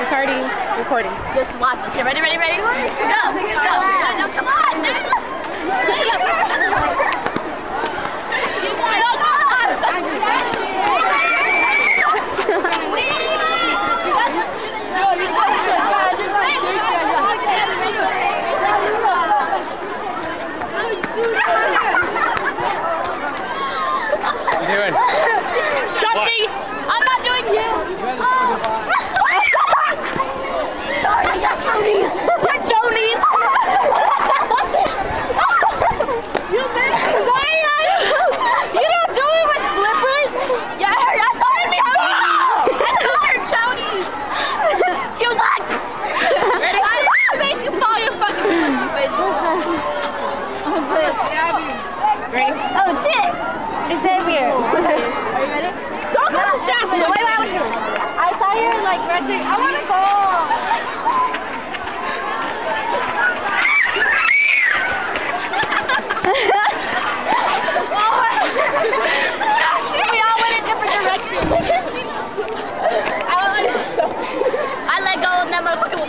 Recording. Recording. Just watch. Okay, ready, ready, ready? Go. Go. No, come on. doing? Something. I'm not doing you. Sorry, you're Tony. You're you missed. You? You don't do it with slippers. Yeah, I heard. I saw him. I saw her, Tony. She was like. Ready? Didn't make you fall your fucking bitch. Ready? Shit! Xavier. Are you ready? Don't go Jackson. Wait, wait, wait. I saw you like right there. I wanna go. we all went in different directions. I, was like, I let go of that motherfucker.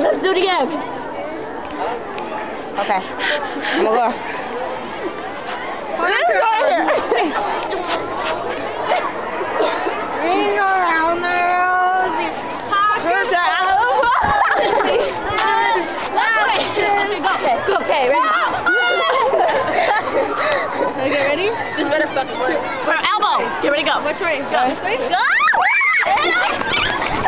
Let's do it again. Okay. I'm gonna go. This is right here. Ring around the rosy. Pocket Okay, go. Okay, ready? okay, ready? This better fucking work. Elbow. Get ready, go. Which way? Go. This way? Ah! Go!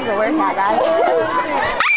This is a workout, guys.